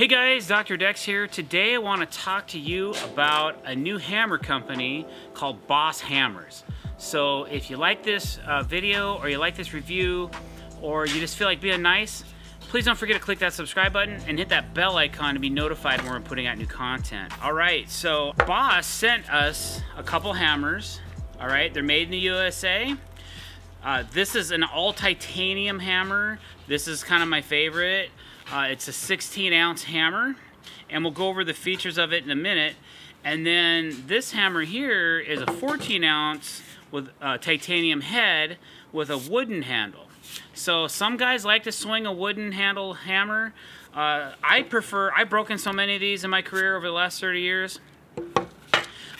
Hey guys, Dr. Decks here. Today I want to talk to you about a new hammer company called Boss Hammers. So if you like this uh, video or you like this review or you just feel like being nice, please don't forget to click that subscribe button and hit that bell icon to be notified when we're putting out new content. All right, so Boss sent us a couple hammers. All right, they're made in the USA. Uh, this is an all titanium hammer. This is kind of my favorite. Uh, it's a 16 ounce hammer and we'll go over the features of it in a minute. And then this hammer here is a 14 ounce with a titanium head with a wooden handle. So some guys like to swing a wooden handle hammer. Uh, I prefer, I've broken so many of these in my career over the last 30 years.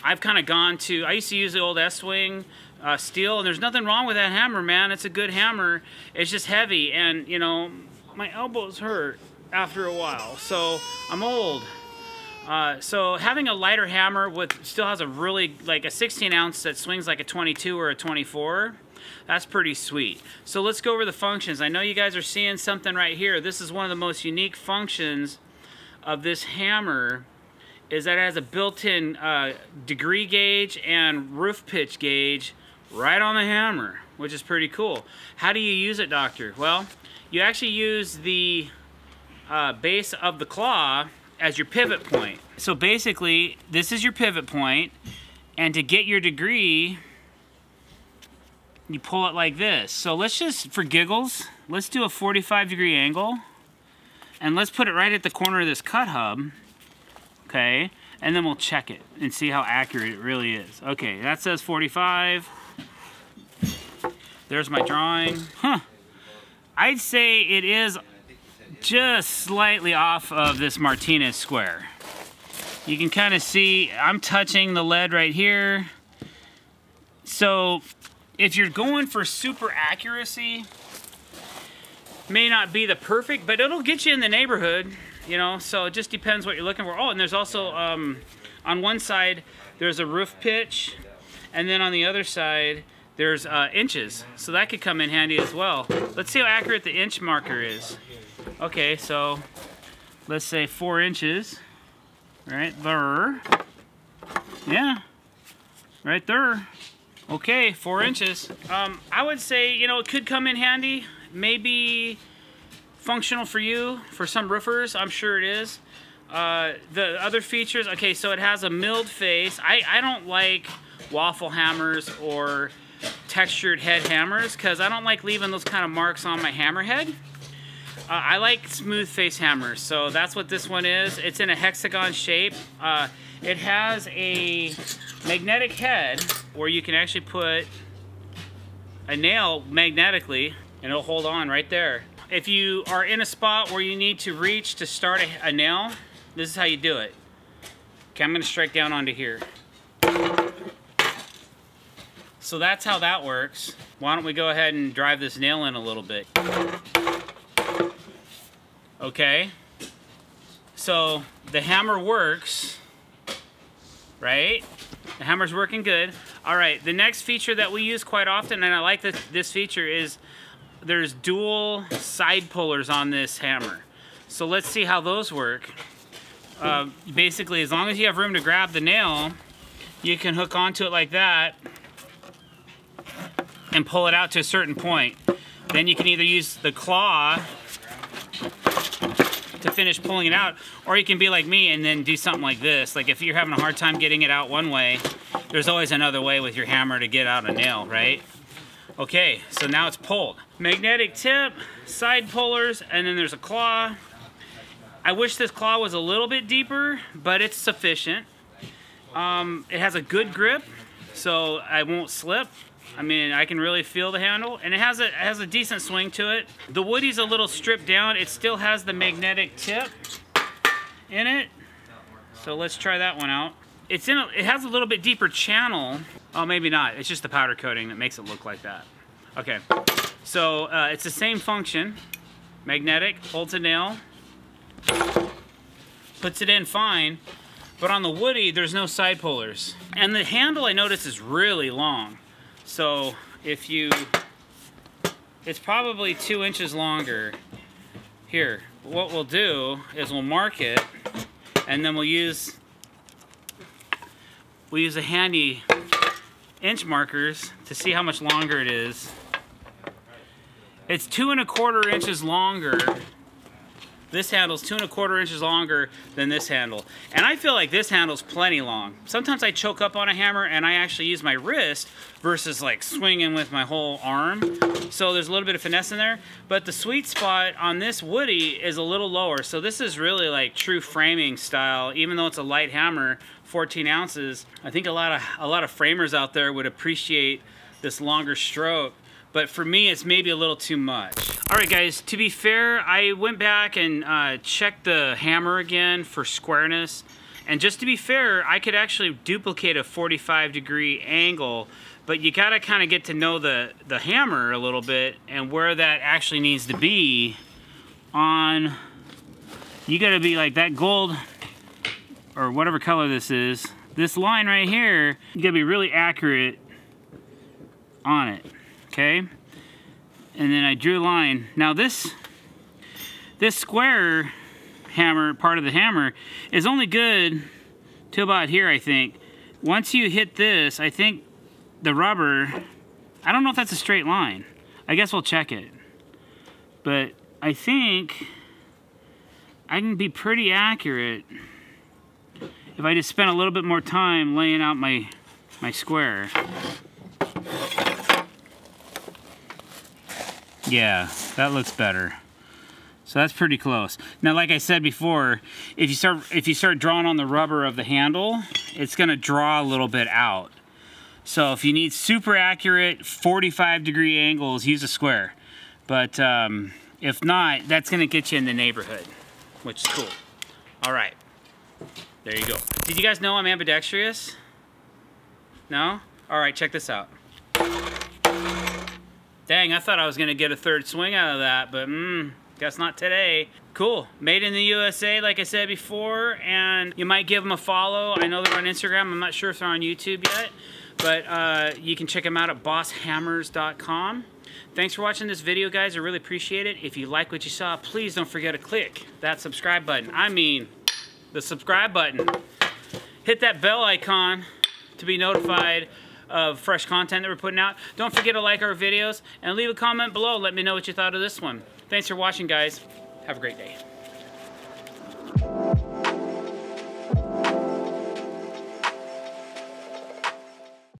I've kind of gone to, I used to use the old Estwing uh, steel, and there's nothing wrong with that hammer, man. It's a good hammer. It's just heavy, and, you know, my elbows hurt after a while. So I'm old. Uh, so having a lighter hammer with still has a really like a 16 ounce that swings like a 22 or a 24 that's pretty sweet so let's go over the functions I know you guys are seeing something right here this is one of the most unique functions of this hammer is that it has a built-in uh, degree gauge and roof pitch gauge right on the hammer which is pretty cool how do you use it doctor well you actually use the uh, base of the claw as your pivot point. So basically, this is your pivot point, and to get your degree, you pull it like this. So let's just, for giggles, let's do a 45 degree angle, and let's put it right at the corner of this cut hub, okay? And then we'll check it and see how accurate it really is. Okay, that says 45. There's my drawing. Huh. I'd say it is just slightly off of this Martinez square. You can kind of see I'm touching the lead right here. So if you're going for super accuracy, may not be the perfect, but it'll get you in the neighborhood, you know, so it just depends what you're looking for. Oh, and there's also, um, on one side, there's a roof pitch, and then on the other side, there's uh, inches, so that could come in handy as well. Let's see how accurate the inch marker is. Okay, so let's say four inches, right there. Yeah, right there. Okay, four inches. Um, I would say, you know, it could come in handy. Maybe functional for you, for some roofers, I'm sure it is. Uh, the other features, okay, so it has a milled face. I, I don't like waffle hammers or textured head hammers because I don't like leaving those kind of marks on my hammer head. Uh, I like smooth face hammers, so that's what this one is. It's in a hexagon shape. Uh, it has a magnetic head where you can actually put a nail magnetically and it'll hold on right there. If you are in a spot where you need to reach to start a, a nail, this is how you do it. Okay, I'm gonna strike down onto here. So that's how that works. Why don't we go ahead and drive this nail in a little bit. Okay. So the hammer works, right? The hammer's working good. All right, the next feature that we use quite often, and I like this, this feature, is there's dual side pullers on this hammer. So let's see how those work. Uh, basically, as long as you have room to grab the nail, you can hook onto it like that and pull it out to a certain point. Then you can either use the claw to finish pulling it out, or you can be like me and then do something like this. Like if you're having a hard time getting it out one way, there's always another way with your hammer to get out a nail, right? Okay, so now it's pulled. Magnetic tip, side pullers, and then there's a claw. I wish this claw was a little bit deeper, but it's sufficient. Um, it has a good grip, so I won't slip. I mean, I can really feel the handle, and it has a it has a decent swing to it. The Woody's a little stripped down. It still has the magnetic tip in it. So let's try that one out. It's in a, it has a little bit deeper channel. Oh, maybe not. It's just the powder coating that makes it look like that. Okay, so uh, it's the same function. Magnetic, holds a nail, puts it in fine, but on the Woody, there's no side pullers. And the handle, I notice, is really long. So if you, it's probably two inches longer. Here, what we'll do is we'll mark it and then we'll use we'll use a handy inch markers to see how much longer it is. It's two and a quarter inches longer this handle's two and a quarter inches longer than this handle. And I feel like this handle's plenty long. Sometimes I choke up on a hammer and I actually use my wrist versus like swinging with my whole arm. So there's a little bit of finesse in there. But the sweet spot on this Woody is a little lower. So this is really like true framing style, even though it's a light hammer, 14 ounces. I think a lot of, a lot of framers out there would appreciate this longer stroke but for me it's maybe a little too much. All right guys, to be fair, I went back and uh, checked the hammer again for squareness. And just to be fair, I could actually duplicate a 45 degree angle, but you gotta kinda get to know the, the hammer a little bit and where that actually needs to be on, you gotta be like that gold, or whatever color this is, this line right here, you gotta be really accurate on it okay? And then I drew a line. Now this, this square hammer, part of the hammer, is only good to about here, I think. Once you hit this, I think the rubber, I don't know if that's a straight line. I guess we'll check it. But I think I can be pretty accurate if I just spend a little bit more time laying out my, my square. Yeah, that looks better. So that's pretty close. Now, like I said before, if you start if you start drawing on the rubber of the handle, it's gonna draw a little bit out. So if you need super accurate 45 degree angles, use a square. But um, if not, that's gonna get you in the neighborhood, which is cool. All right, there you go. Did you guys know I'm ambidextrous? No? All right, check this out. Dang, I thought I was gonna get a third swing out of that, but mm, guess not today. Cool, made in the USA, like I said before, and you might give them a follow. I know they're on Instagram, I'm not sure if they're on YouTube yet, but uh, you can check them out at bosshammers.com. Thanks for watching this video, guys. I really appreciate it. If you like what you saw, please don't forget to click that subscribe button. I mean, the subscribe button. Hit that bell icon to be notified of fresh content that we're putting out. Don't forget to like our videos and leave a comment below. Let me know what you thought of this one. Thanks for watching, guys. Have a great day.